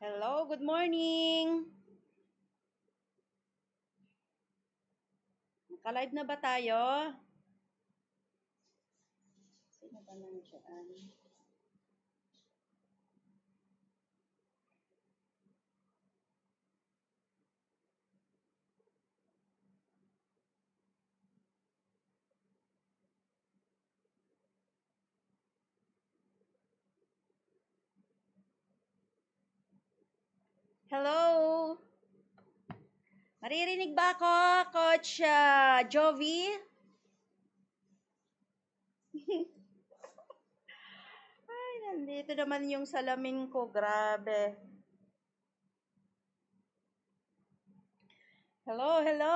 Hello, good morning. Naka-live na ba tayo? Sino ba nandiyan? Hello? Maririnig ba ako, Coach uh, Jovi? Ay, nandito naman yung salamin ko. Grabe. Hello, hello.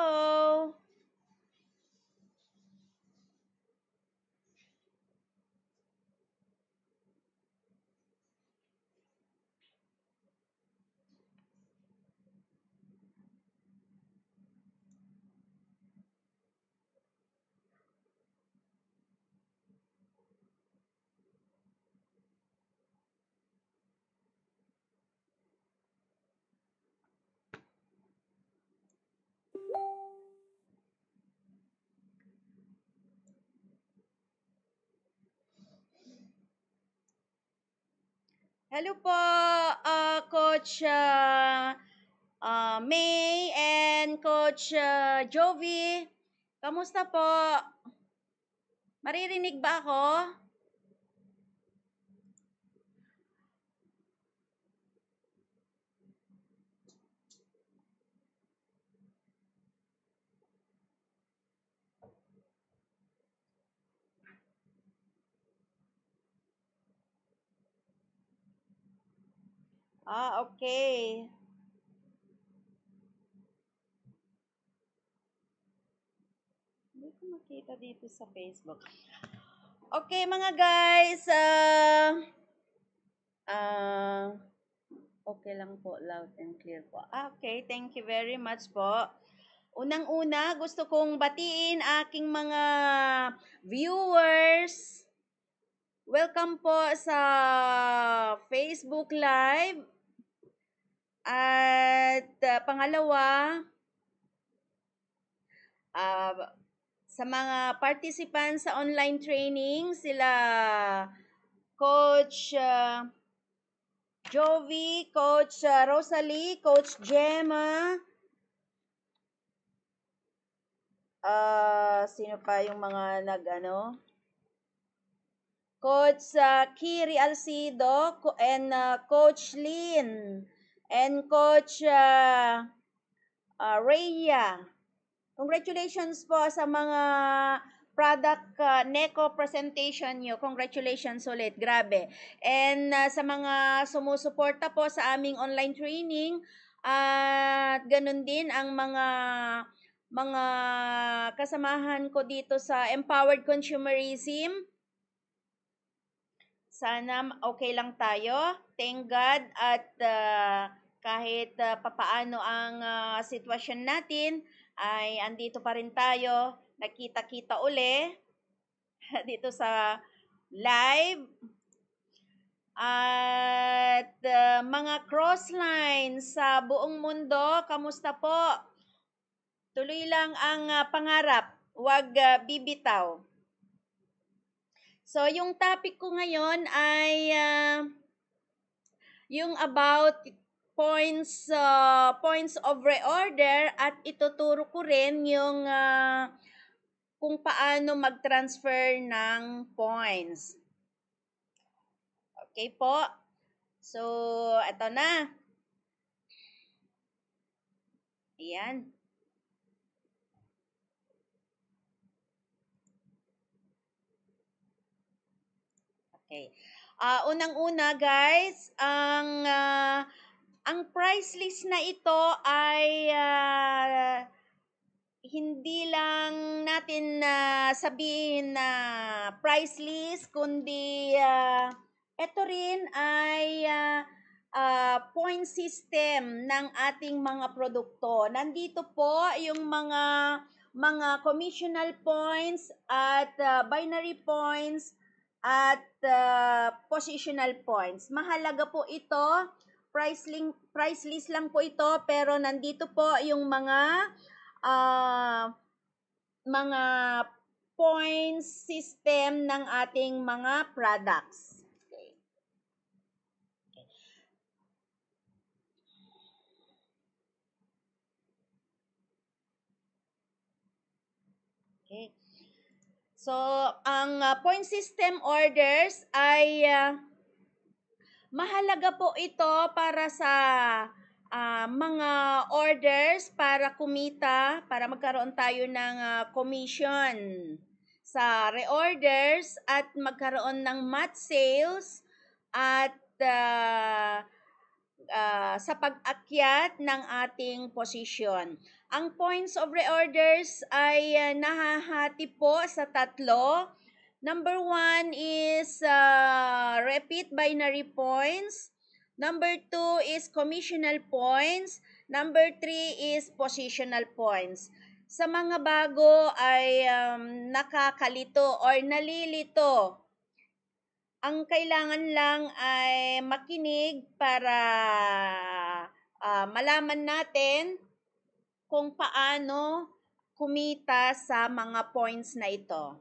Hello po, uh, Coach uh, uh, May and Coach uh, Jovi. Kamusta po? Maririnig ba ako? Ah, okay. Hindi ko makita dito sa Facebook. Okay, mga guys. Uh, uh, okay lang po. Loud and clear po. Ah, okay, thank you very much po. Unang-una, gusto kong batiin aking mga viewers. Welcome po sa Facebook Live. At uh, pangalawa, uh, sa mga participants sa online training, sila Coach uh, Jovi, Coach uh, Rosalie, Coach Gemma, uh, sino pa yung mga nag ano? Coach uh, Kiri Alcido and uh, Coach Lynn and Coach uh, uh, Rhea. Congratulations po sa mga product uh, NECO presentation nyo. Congratulations ulit. Grabe. And uh, sa mga sumusuporta po sa aming online training, at uh, ganun din ang mga mga kasamahan ko dito sa Empowered Consumerism. Sana okay lang tayo. Thank God at uh, kahit uh, papaano ang uh, sitwasyon natin, ay andito pa rin tayo, nakita-kita uli dito sa live. At uh, mga crosslines sa buong mundo, kamusta po? Tuloy lang ang uh, pangarap, huwag uh, bibitaw. So, yung topic ko ngayon ay uh, yung about points uh, points of reorder at ituturo ko rin yung uh, kung paano mag-transfer ng points. Okay po. So, ito na. Ayan. Okay. Uh, unang-una guys, ang uh, ang price list na ito ay uh, hindi lang natin na uh, sabihin na price list, kundi uh, ito rin ay uh, uh, point system ng ating mga produkto. Nandito po yung mga mga commissional points at uh, binary points at uh, positional points. Mahalaga po ito price, link, lang po ito, pero nandito po yung mga uh, mga points system ng ating mga products. So, ang uh, point system orders ay uh, mahalaga po ito para sa uh, mga orders para kumita, para magkaroon tayo ng uh, commission sa reorders at magkaroon ng mat sales at uh, uh, sa pag-akyat ng ating position. Ang points of reorders ay uh, nahahati po sa tatlo. Number one is uh, repeat binary points. Number two is commissional points. Number three is positional points. Sa mga bago ay um, nakakalito or nalilito. Ang kailangan lang ay makinig para uh, malaman natin kung paano kumita sa mga points na ito.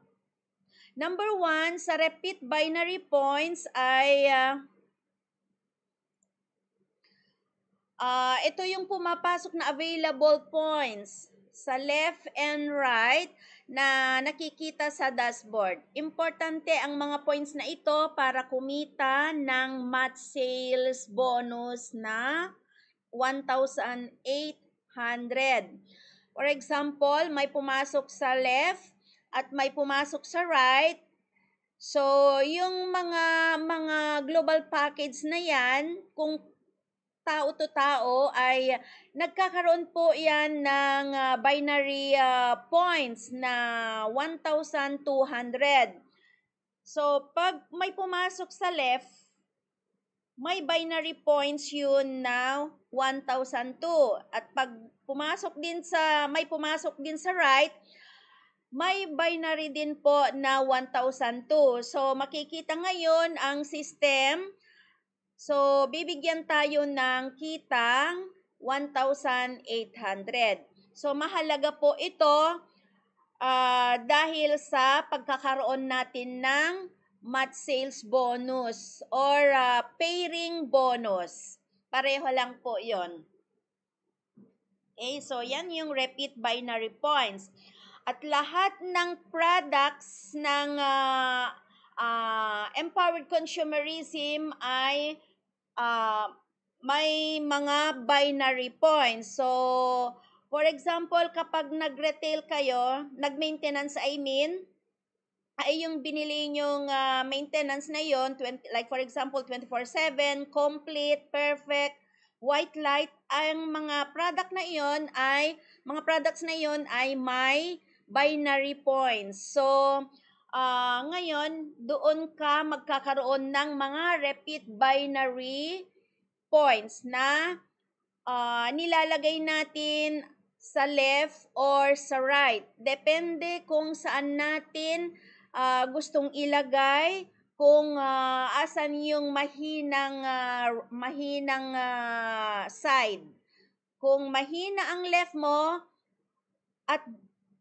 Number one, sa repeat binary points ay uh, uh, ito yung pumapasok na available points sa left and right na nakikita sa dashboard. Importante ang mga points na ito para kumita ng match sales bonus na 1,800 100. For example, may pumasok sa left at may pumasok sa right. So, yung mga mga global package na yan, kung tao to tao ay nagkakaroon po yan ng uh, binary uh, points na 1,200. So, pag may pumasok sa left, may binary points yun na 1,002. At pag pumasok din sa, may pumasok din sa right, may binary din po na 1,002. So, makikita ngayon ang system. So, bibigyan tayo ng kitang 1,800. So, mahalaga po ito uh, dahil sa pagkakaroon natin ng match sales bonus or uh, pairing bonus. Pareho lang po yon. Okay, so yan yung repeat binary points. At lahat ng products ng uh, uh, empowered consumerism ay uh, may mga binary points. So, for example, kapag nag-retail kayo, nag-maintenance I mean, ay yung binili nyong uh, maintenance na yon 20, like for example 24/7 complete perfect white light ang mga product na iyon ay mga products na iyon ay may binary points. So uh, ngayon doon ka magkakaroon ng mga repeat binary points na uh, nilalagay natin sa left or sa right. Depende kung saan natin uh, gustong ilagay kung uh, asan yung mahinang uh, mahinang uh, side. Kung mahina ang left mo at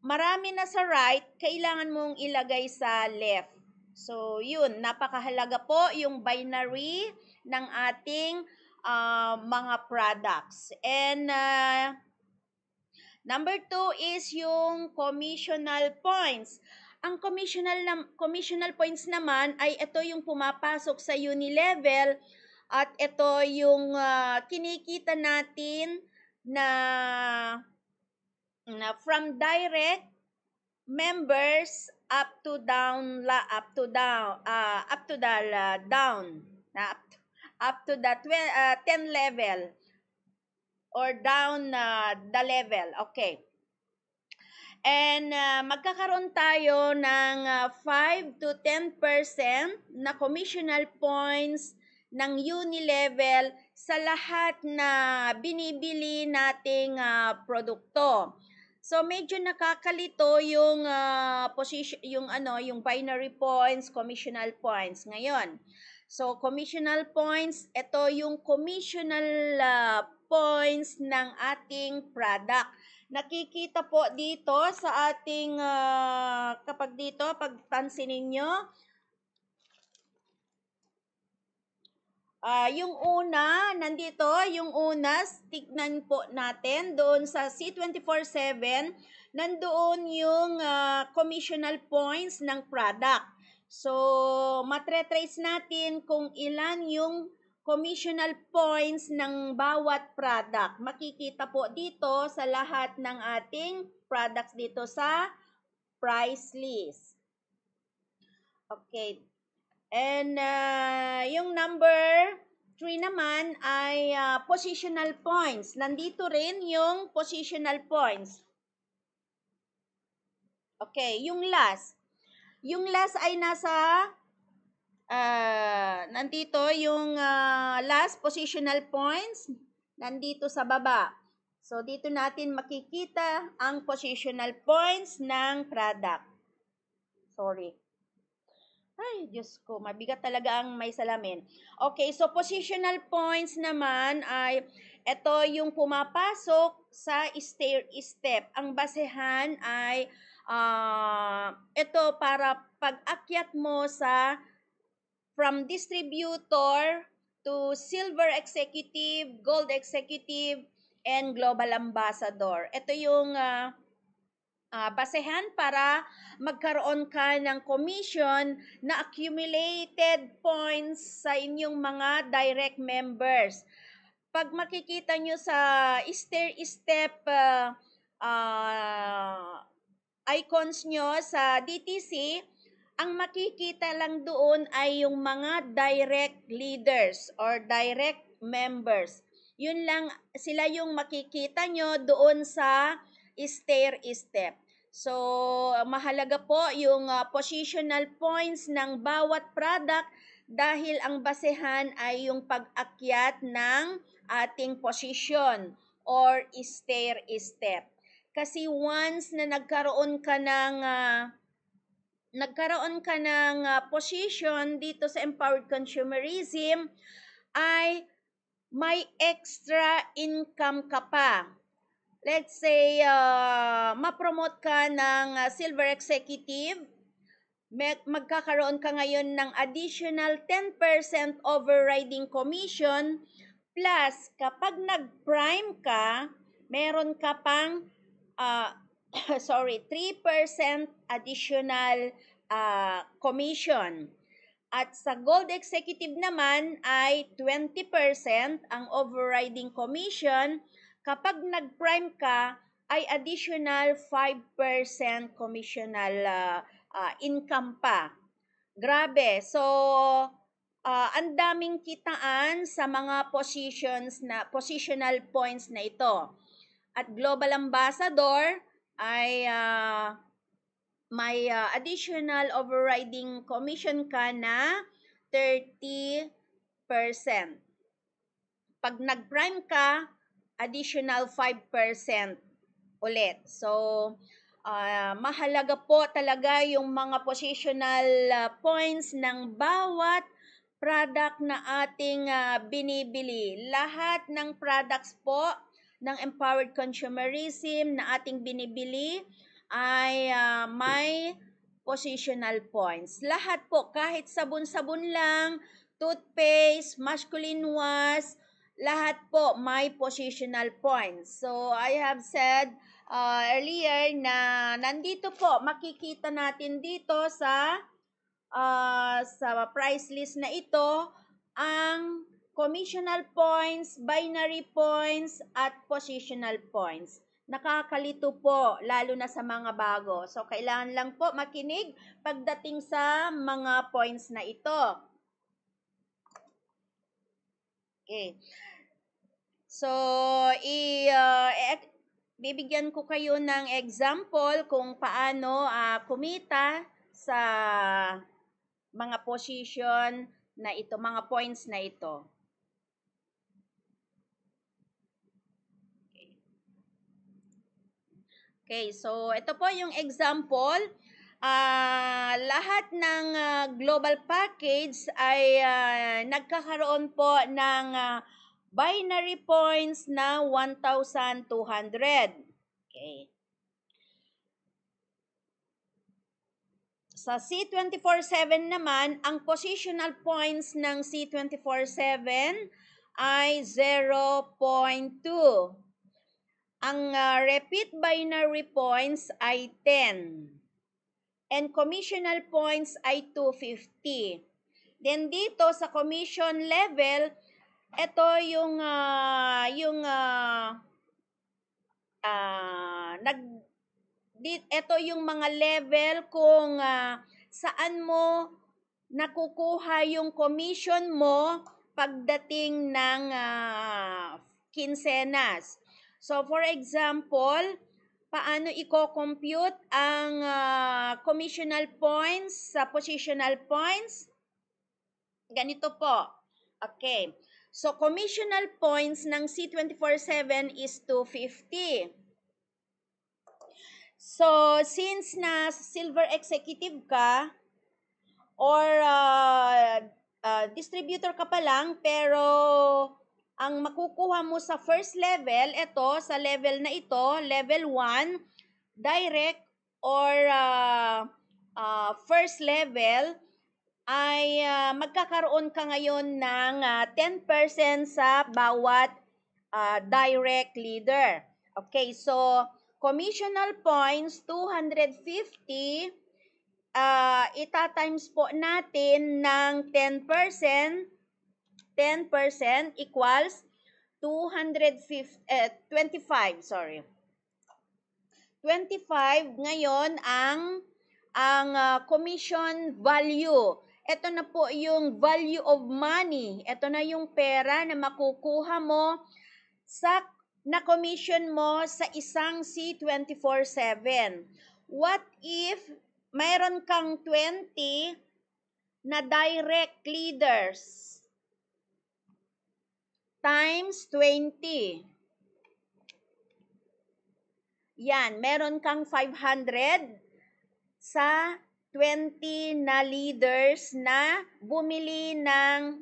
marami na sa right, kailangan mong ilagay sa left. So, yun, napakahalaga po yung binary ng ating uh, mga products. And uh, number two is yung commissional points. Ang commissional, na, commissional points naman ay ito yung pumapasok sa uni-level at ito yung uh, kinikita natin na, na from direct members up to down la up to down uh, up to the uh, down up to, up to the 12, uh, 10 level or down uh, the level. Okay And uh, magkakaroon tayo ng uh, 5 to 10% na commissional points ng uni-level sa lahat na binibili nating uh, produkto. So medyo nakakalito yung uh, position yung ano, yung binary points, commissional points ngayon. So commissional points, ito yung commissional uh, points ng ating product. Nakikita po dito sa ating uh, kapag dito pag pansinin niyo Uh, yung una, nandito, yung una, tignan po natin doon sa C247, nandoon yung uh, commissional points ng product. So, matre-trace natin kung ilan yung commissional points ng bawat product. Makikita po dito sa lahat ng ating products dito sa price list. Okay, And uh, yung number 3 naman ay uh, positional points. Nandito rin yung positional points. Okay, yung last. Yung last ay nasa uh, nandito yung uh, last positional points nandito sa baba. So dito natin makikita ang positional points ng product. Sorry. Ay, Diyos ko, mabigat talaga ang may salamin. Okay, so positional points naman ay ito yung pumapasok sa stair step. Ang basehan ay uh, ito para pag-akyat mo sa from distributor to silver executive, gold executive, and global ambassador. Ito yung uh, uh, basehan para magkaroon ka ng commission na accumulated points sa inyong mga direct members. Pag makikita nyo sa stair-step uh, uh, icons nyo sa DTC, ang makikita lang doon ay yung mga direct leaders or direct members. Yun lang, sila yung makikita nyo doon sa stair-step. So, mahalaga po yung uh, positional points ng bawat product dahil ang basehan ay yung pag-akyat ng ating position or stair-step. Kasi once na nagkaroon ka ng uh, nagkaroon ka ng uh, position dito sa empowered consumerism ay may extra income ka pa. Let's say, uh, ma-promote ka ng uh, silver executive, magkakaroon ka ngayon ng additional 10% overriding commission, plus kapag nag-prime ka, meron ka pang, uh, sorry, 3% additional uh, commission. At sa Gold Executive naman ay 20% ang overriding commission Kapag nag-prime ka, ay additional 5% commissional uh, uh, income pa. Grabe. So, uh, ang daming kitaan sa mga positions na positional points na ito. At Global Ambassador ay uh, may uh, additional overriding commission ka na 30%. Pag nag-prime ka, additional 5% ulit. So, uh, mahalaga po talaga yung mga positional uh, points ng bawat product na ating uh, binibili. Lahat ng products po ng empowered consumerism na ating binibili ay uh, may positional points. Lahat po, kahit sabon-sabon lang, toothpaste, masculine wash, lahat po may positional points. So, I have said uh, earlier na nandito po, makikita natin dito sa uh, sa price list na ito ang commissional points, binary points, at positional points. Nakakalito po, lalo na sa mga bago. So, kailangan lang po makinig pagdating sa mga points na ito. Okay. So, i uh, e- bibigyan ko kayo ng example kung paano uh, kumita sa mga position na ito, mga points na ito. Okay. So ito po yung example. Uh, lahat ng uh, global package ay uh, nagkakaroon po ng uh, binary points na 1,200. Okay. Sa C24-7 naman, ang positional points ng C24-7 ay 0.2. Ang uh, repeat binary points ay 10 and commissional points ay 250. Then dito sa commission level, ito yung uh, yung uh, uh, nag dit, ito yung mga level kung uh, saan mo nakukuha yung commission mo pagdating ng uh, quincenas. So for example, paano i-compute ang uh, commissional points sa positional points? Ganito po. Okay. So, commissional points ng C24-7 is 250. So, since na silver executive ka, or uh, uh, distributor ka pa lang, pero ang makukuha mo sa first level, ito, sa level na ito, level 1, direct or uh, uh, first level, ay uh, magkakaroon ka ngayon ng uh, 10% sa bawat uh, direct leader. Okay, so commissional points 250 uh, ita-times po natin ng 10% 10% equals 250, eh, 25, sorry. 25 ngayon ang ang uh, commission value. Ito na po yung value of money. Ito na yung pera na makukuha mo sa na commission mo sa isang C24/7. What if mayroon kang 20 na direct leaders? Times 20. Yan, meron kang 500 sa 20 na leaders na bumili ng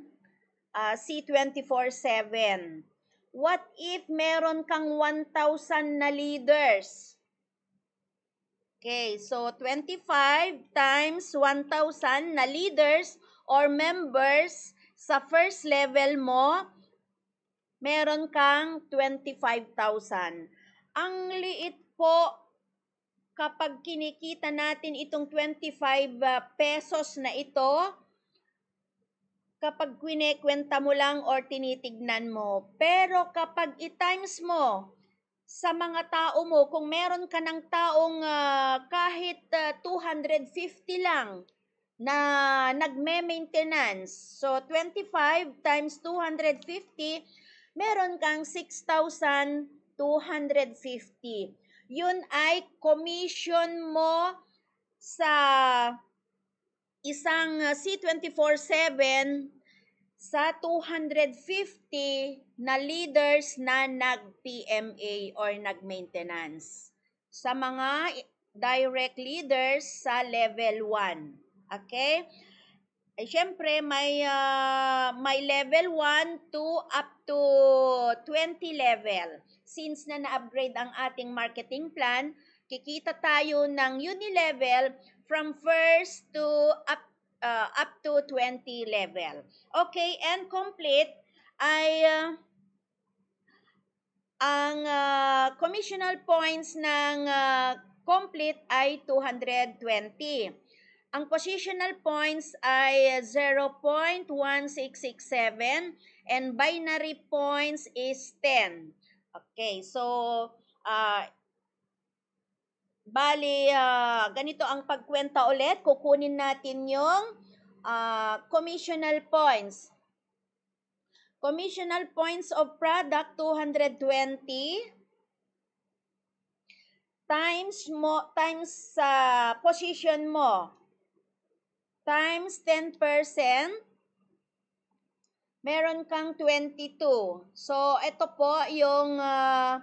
uh, C24-7. What if meron kang 1,000 na leaders? Okay, so 25 times 1,000 na leaders or members sa first level mo meron kang 25,000. Ang liit po kapag kinikita natin itong 25 uh, pesos na ito, kapag kwinekwenta mo lang or tinitignan mo. Pero kapag i-times mo sa mga tao mo, kung meron ka ng taong uh, kahit uh, 250 lang na nagme-maintenance, so 25 times 250, meron kang 6,250. Yun ay commission mo sa isang C24-7 sa 250 na leaders na nag-PMA or nag-maintenance. Sa mga direct leaders sa level 1. Okay? Eh, syempre, may, uh, may level 1 to up to 20 level. Since na na-upgrade ang ating marketing plan, kikita tayo ng unilevel from first to up uh, up to 20 level. Okay, and complete ay uh, ang uh, commissional points ng uh, complete ay 220. Ang positional points ay 0.1667 and binary points is 10. Okay, so uh, bali uh, ganito ang pagkwenta ulit. Kukunin natin yung uh, commissional points. Commissional points of product 220 times mo times sa uh, position mo times 10%, meron kang 22. So, ito po yung uh,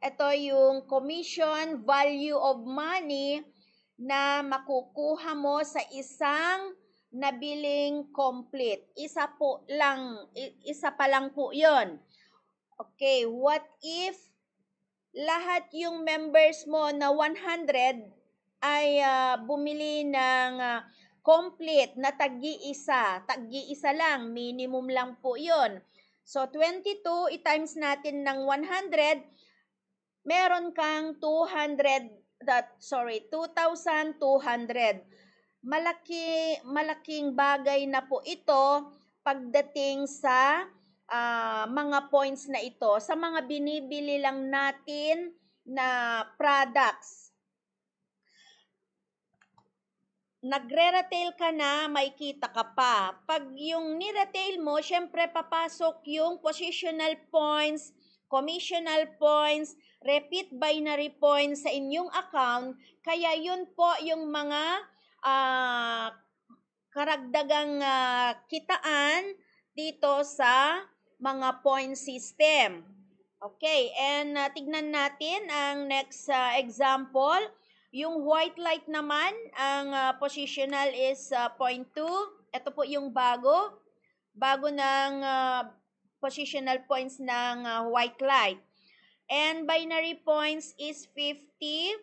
ito yung commission value of money na makukuha mo sa isang nabiling complete. Isa po lang, isa pa lang po yon. Okay, what if lahat yung members mo na 100 ay uh, bumili ng uh, complete na tagi-isa. Tagi-isa lang, minimum lang po yon. So, 22 i-times natin ng 100, meron kang 200, that, sorry, 2,200. Malaki, malaking bagay na po ito pagdating sa uh, mga points na ito, sa mga binibili lang natin na products nagre-retail ka na, may kita ka pa. Pag yung ni-retail mo, syempre papasok yung positional points, commissional points, repeat binary points sa inyong account. Kaya yun po yung mga uh, karagdagang uh, kitaan dito sa mga point system. Okay, and uh, tignan natin ang next uh, example. Yung white light naman, ang uh, positional is uh, 0.2. Ito po yung bago. Bago ng uh, positional points ng uh, white light. And binary points is 50.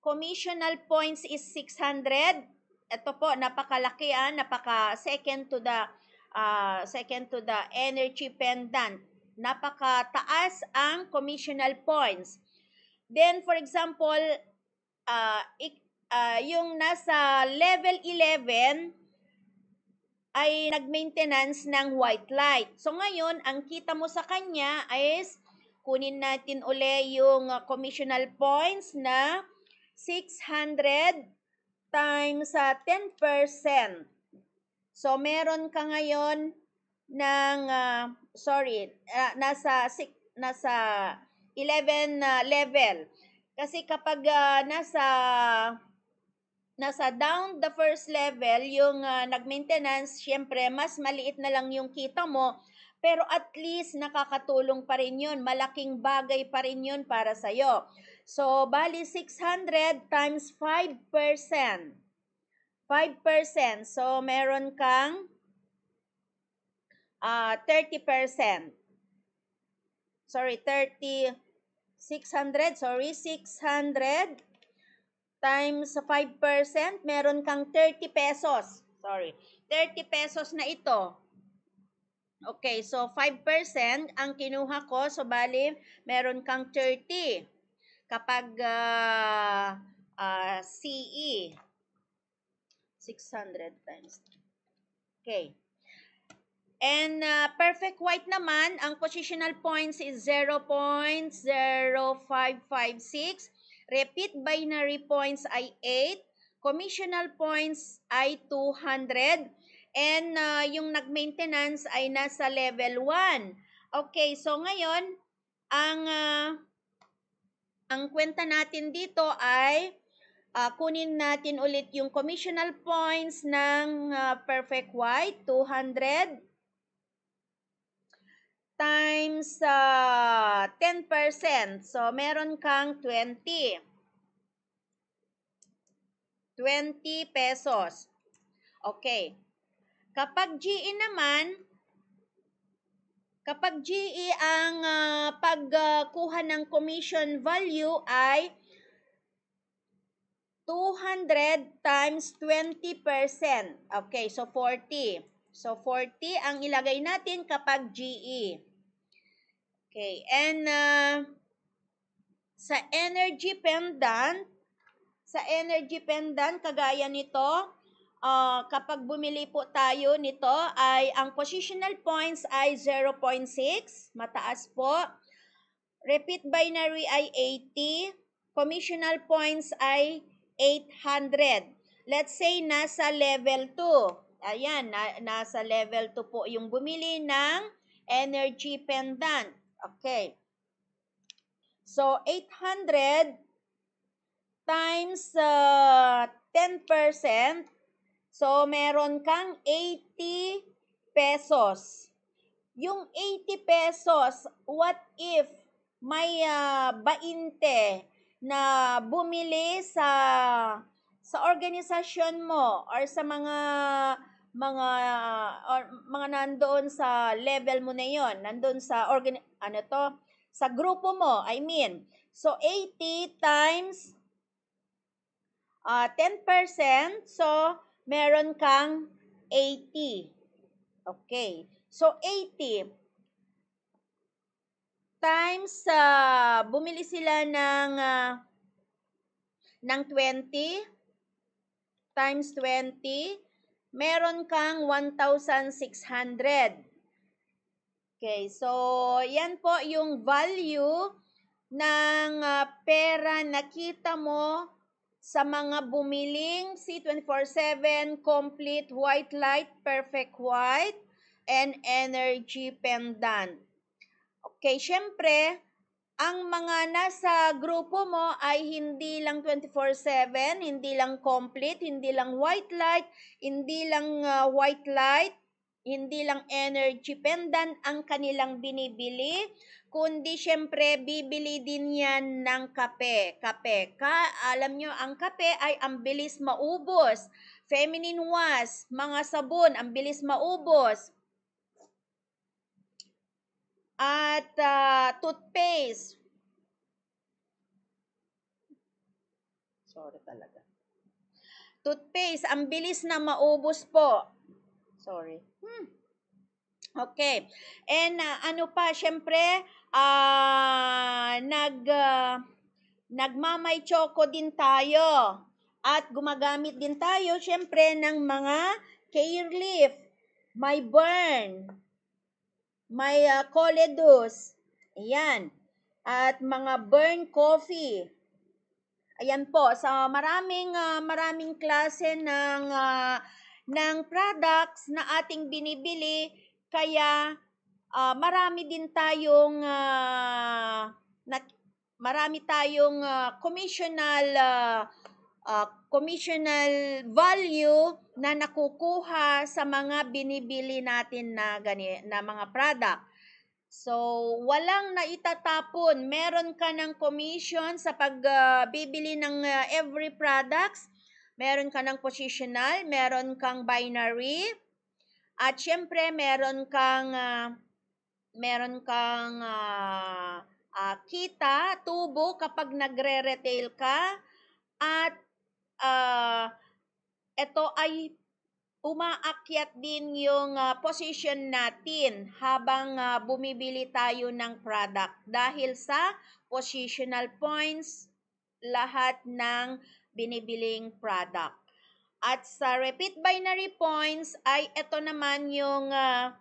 Commissional points is 600. Ito po, napakalaki ah, napaka second to the uh, second to the energy pendant. Napakataas ang commissional points. Then, for example, uh, ik, uh, yung nasa level 11 ay nag-maintenance ng white light. So ngayon, ang kita mo sa kanya is kunin natin uli yung uh, commissional points na 600 times uh, 10%. So meron ka ngayon ng uh, sorry, uh, nasa nasa 11 uh, level. Kasi kapag uh, nasa nasa down the first level, yung uh, nag-maintenance, syempre, mas maliit na lang yung kita mo, pero at least nakakatulong pa rin yun. Malaking bagay pa rin yun para sa'yo. So, bali 600 times 5%. 5%. So, meron kang uh, 30%. Sorry, 30 600, sorry, 600 times 5%, meron kang 30 pesos. Sorry, 30 pesos na ito. Okay, so 5% ang kinuha ko, so bali, meron kang 30. Kapag uh, uh, CE, 600 times. Okay. And uh, perfect white naman, ang positional points is 0.0556. Repeat binary points ay 8. Commissional points ay 200. And uh, yung nag-maintenance ay nasa level 1. Okay, so ngayon, ang uh, ang kwenta natin dito ay uh, kunin natin ulit yung commissional points ng uh, perfect white, 200 times uh, 10%. So, meron kang 20. 20 pesos. Okay. Kapag GE naman, kapag GE ang uh, pagkuha uh, ng commission value ay 200 times 20%. Okay, so 40. So, 40 ang ilagay natin kapag GE. Okay, and uh, sa energy pendant, sa energy pendant, kagaya nito, uh, kapag bumili po tayo nito, ay ang positional points ay 0.6, mataas po. Repeat binary ay 80, commissional points ay 800. Let's say nasa level 2. Ayan, na, nasa level 2 po yung bumili ng energy pendant. Okay. So, 800 times uh, 10%. So, meron kang 80 pesos. Yung 80 pesos, what if may uh, 20 na bumili sa sa organisasyon mo or sa mga mga or mga nandoon sa level mo na yon nandoon sa organ ano to? Sa grupo mo I mean. So 80 times uh, 10% so meron kang 80 okay. So 80 times uh, bumili sila ng uh, ng 20 times 20 meron kang 1,600. Okay, so yan po yung value ng uh, pera na kita mo sa mga bumiling C24-7 Complete White Light Perfect White and Energy Pendant. Okay, syempre, ang mga nasa grupo mo ay hindi lang 24/7, hindi lang complete, hindi lang white light, hindi lang uh, white light, hindi lang energy pendant ang kanilang binibili, kundi syempre bibili din yan ng kape. Kape. Ka, alam nyo, ang kape ay ang bilis maubos. Feminine wash, mga sabon, ang bilis maubos at uh, toothpaste. Sorry talaga. Toothpaste, ang bilis na maubos po. Sorry. Hmm. Okay. And uh, ano pa, syempre, uh, nag, uh, nagmamay choco din tayo. At gumagamit din tayo, syempre, ng mga care leaf. May burn may uh, coledus. Ayan. At mga burn coffee. Ayan po, sa maraming uh, maraming klase ng uh, ng products na ating binibili kaya uh, marami din tayong uh, na, marami tayong uh, commissional uh, uh, commissional value na nakukuha sa mga binibili natin na gani na mga product. So, walang naitatapon. Meron ka ng commission sa pagbibili uh, ng uh, every products. Meron ka ng positional, meron kang binary, at syempre meron kang uh, meron kang uh, uh, kita, tubo kapag nagre-retail ka at uh, ito ay umaakyat din yung uh, position natin habang uh, bumibili tayo ng product dahil sa positional points lahat ng binibiling product. At sa repeat binary points ay ito naman yung uh,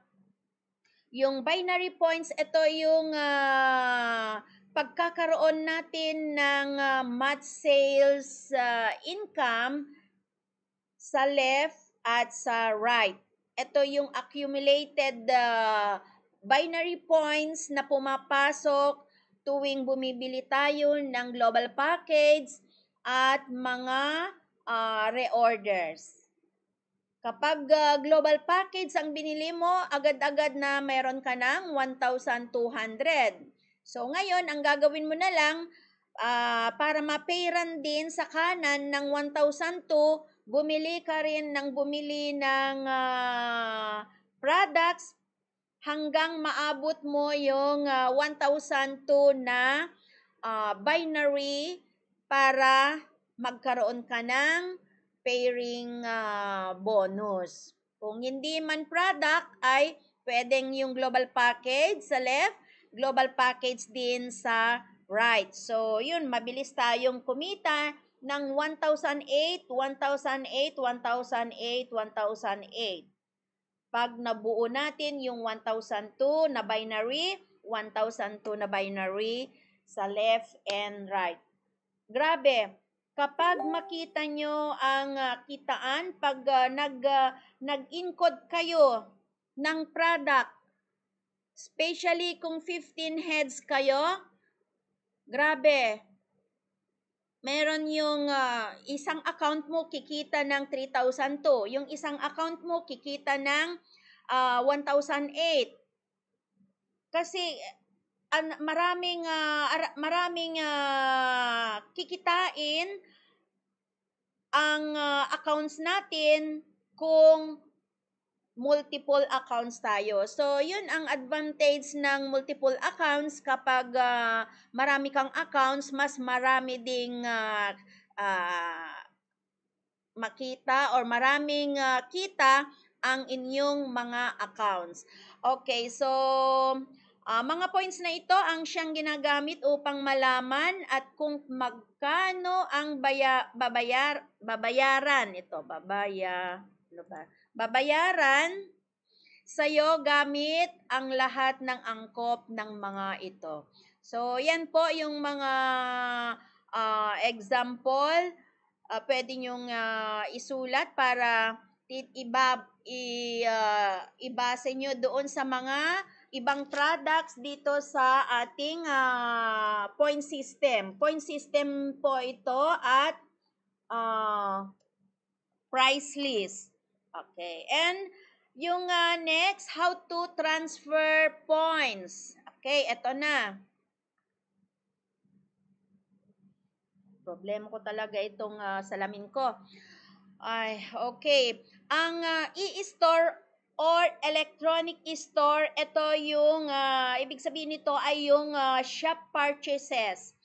yung binary points ito yung uh, pagkakaroon natin ng uh, match sales uh, income sa left at sa right. Ito yung accumulated uh, binary points na pumapasok tuwing bumibili tayo ng global package at mga uh, reorders. Kapag uh, global package ang binili mo, agad-agad na meron ka ng 1,200. So ngayon, ang gagawin mo na lang, uh, para mapayran din sa kanan ng 1,002, bumili ka rin ng bumili ng uh, products hanggang maabot mo yung uh, ah, 1,002 na uh, binary para magkaroon ka ng pairing uh, bonus. Kung hindi man product ay pwedeng yung global package sa left, global package din sa right. So, yun, mabilis tayong kumita ng 1,008, 1,008, 1,008, 1,008. Pag nabuo natin yung 1,002 na binary, 1,002 na binary sa left and right. Grabe, kapag makita nyo ang uh, kitaan, pag uh, nag, uh, nag-encode kayo ng product, especially kung 15 heads kayo, grabe, meron yung uh, isang account mo kikita ng 3,002. Yung isang account mo kikita ng uh, ah, 1,008. Kasi an, maraming ara- maraming ah, kikitain ang ah, accounts natin kung multiple accounts tayo. So, yun ang advantage ng multiple accounts kapag ah, marami kang accounts, mas marami ding ah, ah, makita or maraming ah, kita ang inyong mga accounts. Okay, so ah, mga points na ito ang siyang ginagamit upang malaman at kung magkano ang baya, babayar, babayaran. Ito, babaya, ano ba? Babayaran sa'yo gamit ang lahat ng angkop ng mga ito. So, yan po yung mga ah, example uh, pwede nyong ah, isulat para iba i, ah, ibase nyo doon sa mga ibang products dito sa ating ah, point system. Point system po ito at ah, price list. Okay. And yung ah, next, how to transfer points. Okay, eto na. Problema ko talaga itong ah, salamin ko. Ay, okay. Ang ah, e-store or electronic store, ito yung, ah, ibig sabihin nito ay yung ah, shop purchases.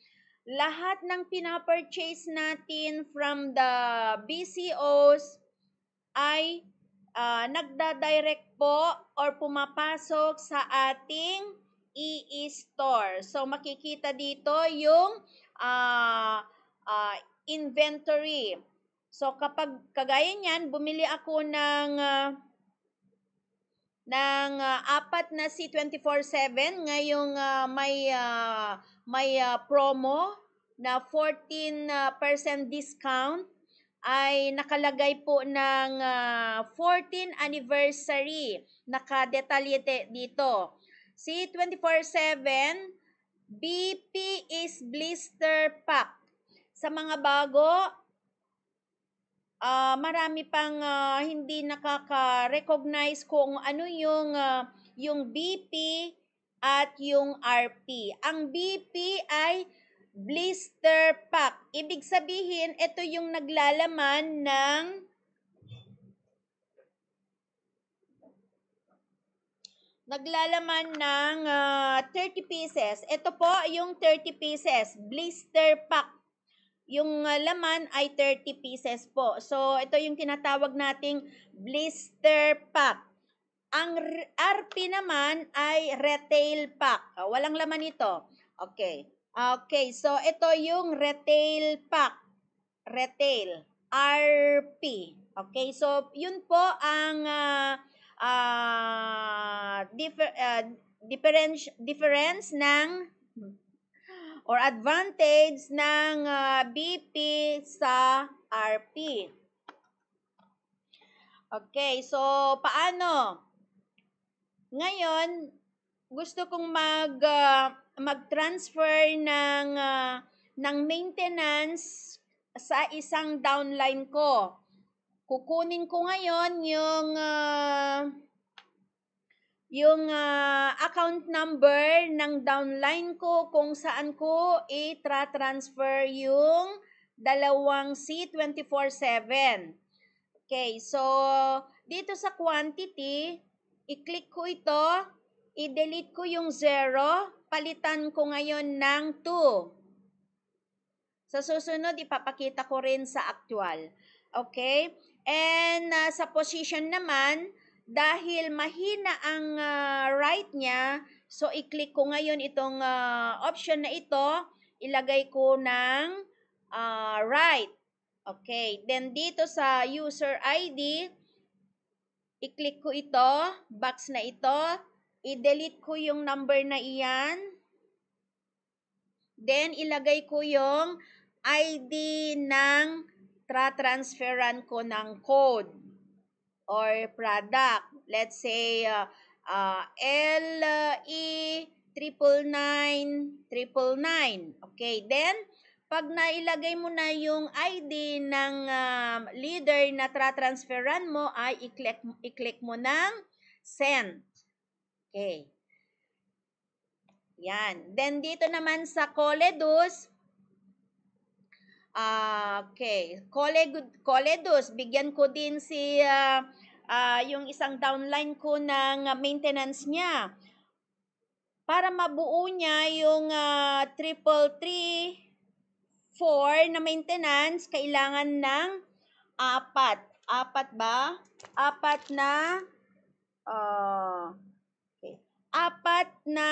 Lahat ng pinapurchase natin from the BCOs ay ah, nagda-direct po or pumapasok sa ating e-store. So, makikita dito yung ah, ah, inventory. So, kapag kagaya niyan, bumili ako ng ah, ng ah, apat na C247 ngayong ah, may ah, may ah, promo na 14% ah, percent discount ay nakalagay po ng ah, 14th anniversary. Nakadetalye dito. C247 BP is blister pack. Sa mga bago, ah, marami pang ah, hindi nakaka-recognize kung ano yung ah, yung BP at yung RP. Ang BP ay blister pack. Ibig sabihin, ito yung naglalaman ng naglalaman ng ah, 30 pieces. Ito po yung 30 pieces, blister pack. Yung ah, laman ay 30 pieces po. So, ito yung tinatawag nating blister pack. Ang RP naman ay retail pack. Walang laman ito. Okay. Okay, so ito yung retail pack. Retail. RP. Okay, so yun po ang ah, ah, differ, ah, difference, difference ng or advantage ng ah, BP sa RP. Okay, so paano? Ngayon, gusto kong mag ah, mag-transfer ng ah, ng maintenance sa isang downline ko. Kukunin ko ngayon yung ah, yung ah, account number ng downline ko kung saan ko i-transfer yung dalawang C247. Okay, so dito sa quantity, i-click ko ito, i-delete ko yung 0, palitan ko ngayon ng 2. Sa susunod, ipapakita ko rin sa actual. Okay? And uh, sa position naman, dahil mahina ang uh, right niya, so i-click ko ngayon itong uh, option na ito, ilagay ko ng uh, right. Okay. Then dito sa user ID, i-click ko ito, box na ito, i-delete ko yung number na iyan. Then ilagay ko yung ID ng tra-transferan ko ng code or product. Let's say uh, uh, LE triple nine triple nine. Okay, then pag nailagay mo na yung ID ng um, leader na tra-transferan mo ay i-click i-click mo ng send. Okay. Yan. Then dito naman sa Coledus, ah, okay, Cole- Coledus, bigyan ko din si ah, ah, yung isang downline ko ng maintenance niya. Para mabuo niya yung triple three, four na maintenance, kailangan ng apat. Apat ba? Apat na okay. Apat na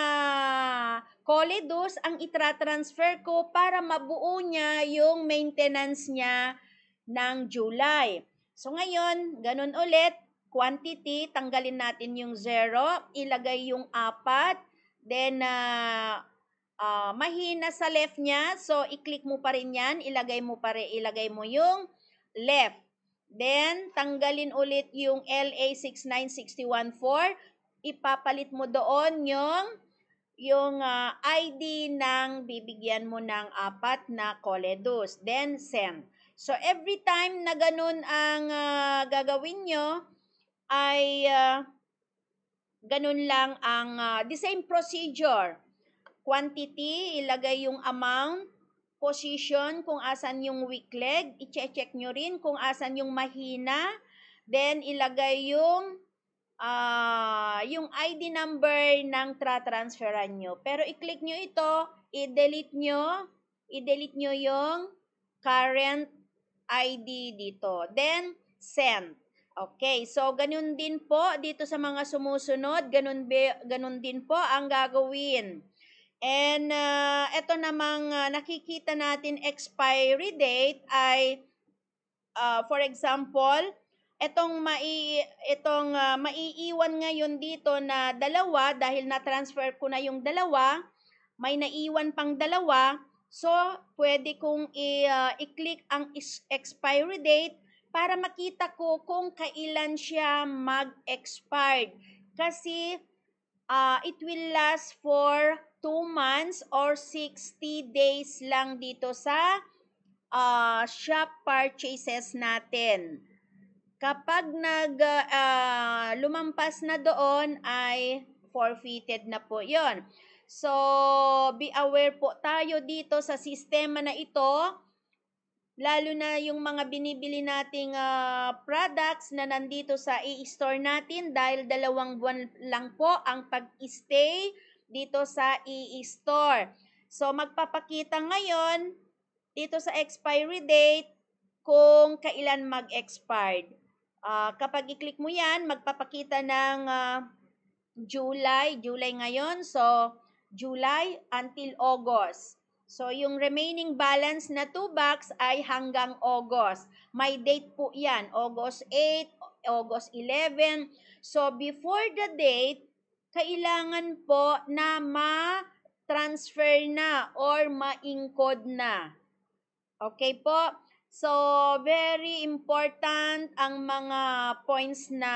Coledus ang itra-transfer ko para mabuo niya yung maintenance niya ng July. So ngayon, ganun ulit, quantity, tanggalin natin yung zero, ilagay yung apat, then ah, ah, mahina sa left niya, so i-click mo pa rin yan, ilagay mo pa rin, ilagay mo yung left. Then, tanggalin ulit yung LA69614, ipapalit mo doon yung yung ah, ID ng bibigyan mo ng apat na Coledus. Then, send. So, every time na ganun ang ah, gagawin nyo, ay ah, ganun lang ang ah, the same procedure. Quantity, ilagay yung amount, position, kung asan yung weak leg, i-check nyo rin kung asan yung mahina, then ilagay yung ah yung ID number ng tra-transferan nyo. Pero i-click nyo ito, i-delete nyo, i-delete nyo yung current ID dito. Then, send. Okay, so ganun din po dito sa mga sumusunod, ganun, be, ganun din po ang gagawin. And uh, ito namang uh, nakikita natin expiry date ay uh, for example, etong mai itong uh, maiiwan ngayon dito na dalawa dahil na-transfer ko na yung dalawa, may naiwan pang dalawa, so pwede kong i, uh, i-click ang expiry date para makita ko kung kailan siya mag-expired. Kasi uh, it will last for 2 months or 60 days lang dito sa uh, shop purchases natin. Kapag nag uh, lumampas na doon ay forfeited na po 'yon. So, be aware po tayo dito sa sistema na ito, lalo na yung mga binibili nating uh, products na nandito sa e-store natin dahil dalawang buwan lang po ang pag-stay dito sa e-store. So, magpapakita ngayon dito sa expiry date kung kailan mag-expired. Uh, kapag i-click mo yan, magpapakita ng uh, July, July ngayon, so July until August. So, yung remaining balance na 2 bucks ay hanggang August. May date po yan, August 8, August 11. So, before the date, kailangan po na ma-transfer na or ma-encode na. Okay po? So, very important ang mga points na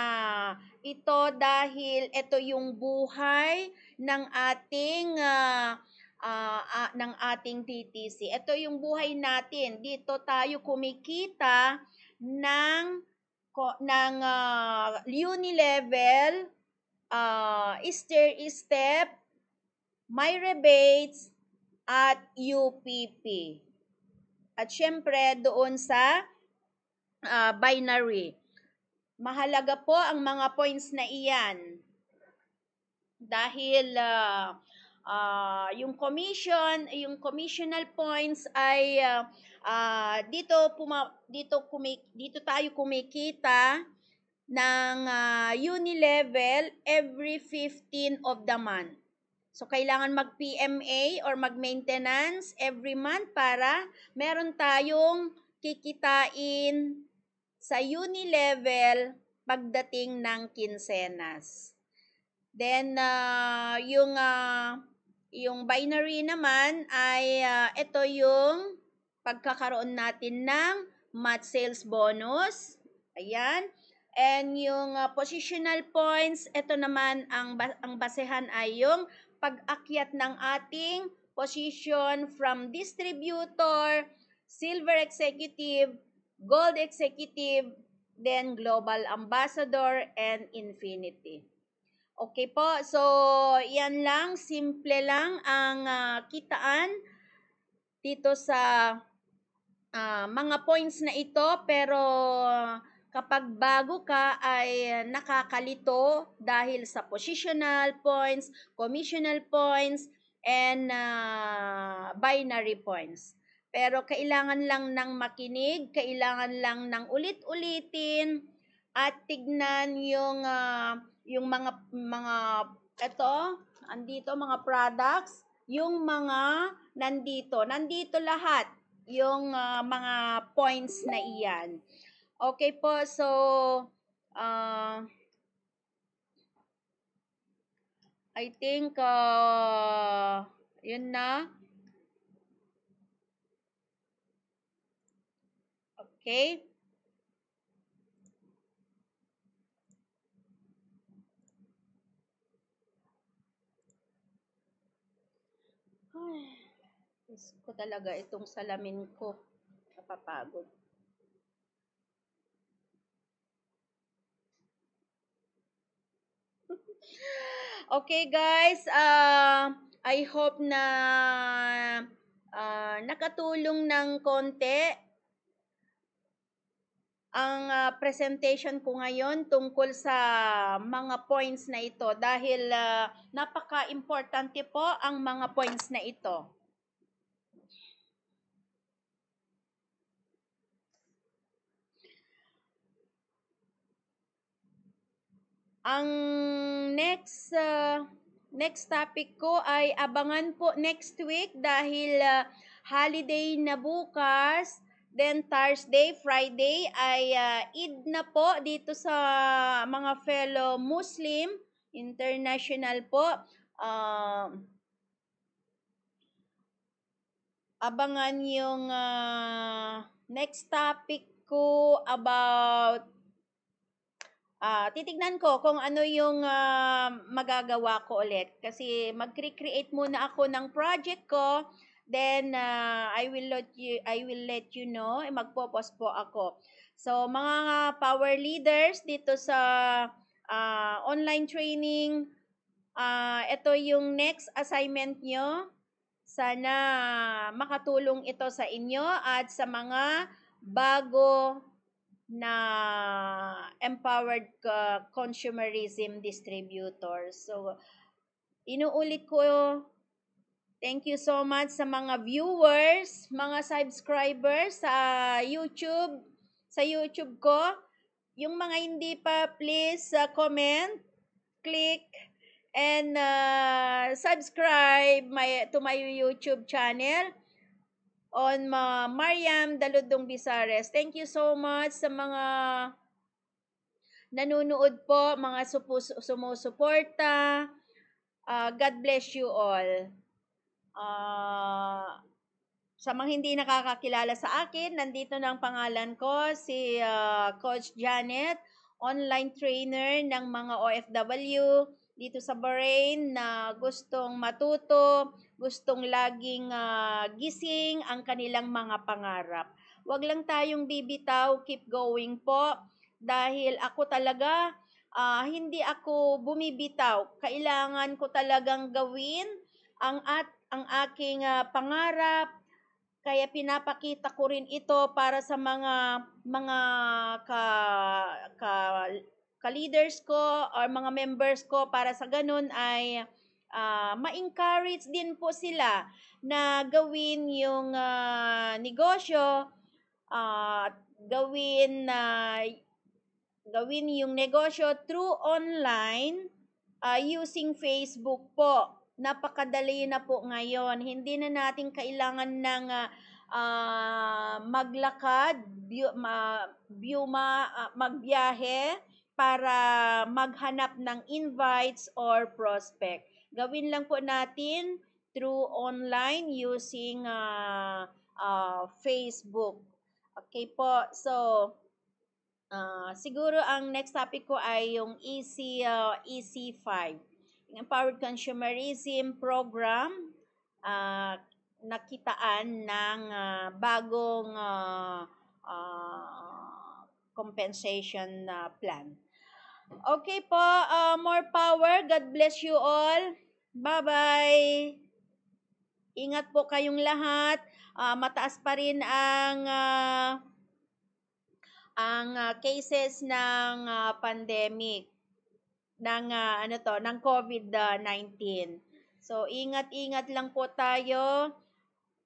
ito dahil ito yung buhay ng ating uh, uh, uh, ng ating TTC. Ito yung buhay natin. Dito tayo kumikita ng ng uh, uni level, uh, stair step, my rebates at UPP. At syempre, doon sa uh, binary. Mahalaga po ang mga points na iyan. Dahil uh, uh, yung commission, yung commissional points ay uh, uh, dito puma, dito kumik, dito tayo kumikita ng uh, uni level every 15 of the month. So, kailangan mag-PMA or mag-maintenance every month para meron tayong kikitain sa uni level pagdating ng kinsenas. Then, uh, yung, uh, yung binary naman ay uh, ito yung pagkakaroon natin ng mat sales bonus. Ayan. And yung uh, positional points, ito naman ang, ang basehan ay yung pag-akyat ng ating position from distributor, silver executive, gold executive, then global ambassador, and infinity. Okay po, so yan lang, simple lang ang ah, kitaan dito sa ah, mga points na ito pero kapag bago ka ay nakakalito dahil sa positional points, commissional points, and ah, binary points. Pero kailangan lang ng makinig, kailangan lang ng ulit-ulitin at tignan yung ah, yung mga mga ito, andito mga products, yung mga nandito, nandito lahat yung ah, mga points na iyan. Okay po, so ah I think ah yun na. Okay. Ay, ko talaga itong salamin ko. Napapagod. Okay guys, uh, I hope na uh, nakatulong ng konti ang uh, presentation ko ngayon tungkol sa mga points na ito dahil uh, napaka-importante po ang mga points na ito. Ang next uh, next topic ko ay abangan po next week dahil uh, holiday na bukas. Then Thursday, Friday ay uh, Eid na po dito sa mga fellow Muslim international po. Uh, abangan yung uh, next topic ko about uh, titignan ko kung ano yung uh, magagawa ko ulit. Kasi mag-create muna ako ng project ko. Then, uh, I will let you, I will let you know. Eh, magpo-post po ako. So, mga power leaders dito sa uh, online training, uh, ito yung next assignment nyo. Sana makatulong ito sa inyo at sa mga bago na empowered uh, consumerism distributors. So, inuulit ko, thank you so much sa mga viewers, mga subscribers sa YouTube, sa YouTube ko. Yung mga hindi pa, please uh, comment, click, and uh, subscribe my, to my YouTube channel on uh, Mariam Daludong Bisares. Thank you so much sa mga nanonood po, mga sumusuporta. Uh, God bless you all. Uh, sa mga hindi nakakakilala sa akin, nandito na ang pangalan ko, si uh, Coach Janet, online trainer ng mga OFW dito sa Bahrain na gustong matuto, gustong laging uh, gising ang kanilang mga pangarap. Huwag lang tayong bibitaw, keep going po dahil ako talaga uh, hindi ako bumibitaw. Kailangan ko talagang gawin ang at ang aking uh, pangarap. Kaya pinapakita ko rin ito para sa mga mga ka, ka ka-leaders ko or mga members ko para sa ganun ay uh, ma-encourage din po sila na gawin yung uh, negosyo uh, gawin na uh, gawin yung negosyo through online uh, using Facebook po. Napakadali na po ngayon. Hindi na natin kailangan ng uh, maglakad, bu- ma, biuma, uh, magbiyahe para maghanap ng invites or prospect. Gawin lang po natin through online using uh, uh, Facebook. Okay po, so uh, siguro ang next topic ko ay yung EC, uh, EC5. Yung Empowered Consumerism Program, uh, nakitaan ng uh, bagong uh, uh, compensation uh, plan. Okay po, uh, more power. God bless you all. Bye-bye. Ingat po kayong lahat. Uh, mataas pa rin ang uh, ang uh, cases ng uh, pandemic ng uh, ano to, ng COVID-19. So ingat-ingat lang po tayo.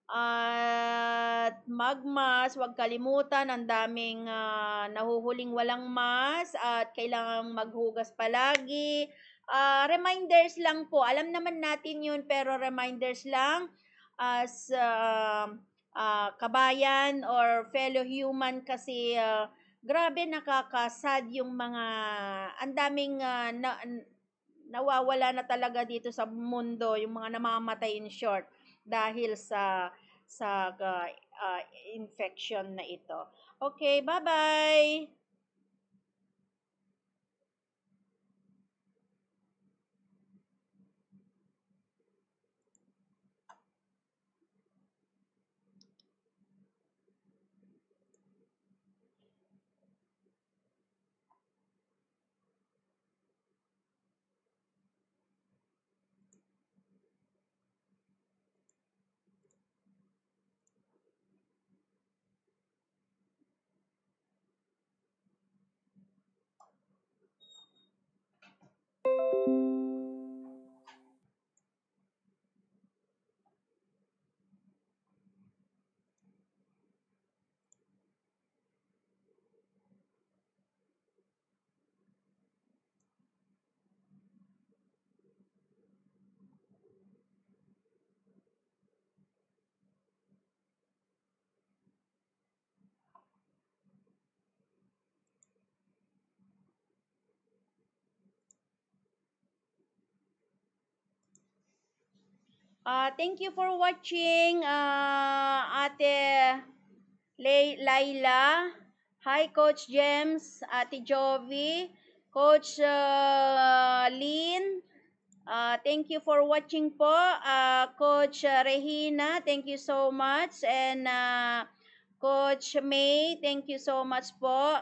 At magmas, huwag kalimutan, ang daming uh, nahuhuling walang mas at kailangang maghugas palagi. Uh, reminders lang po, alam naman natin yun pero reminders lang as uh, uh, kabayan or fellow human kasi uh, grabe nakakasad yung mga ang daming uh, na, nawawala na talaga dito sa mundo yung mga namamatay in short dahil sa sa uh, uh, infection na ito. Okay, bye-bye. Uh, thank you for watching, uh, Ate Lay Laila. Hi, Coach James, Ate Jovi, Coach uh, Lynn. Uh, thank you for watching po. Uh, Coach Regina, thank you so much. And uh, Coach May, thank you so much po.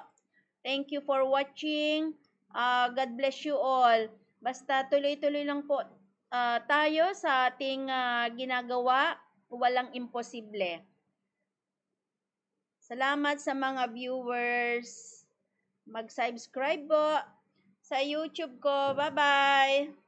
Thank you for watching. Uh, God bless you all. Basta tuloy-tuloy lang po uh, tayo sa ating uh, ginagawa, walang imposible. Salamat sa mga viewers. Mag-subscribe po sa YouTube ko. Bye-bye!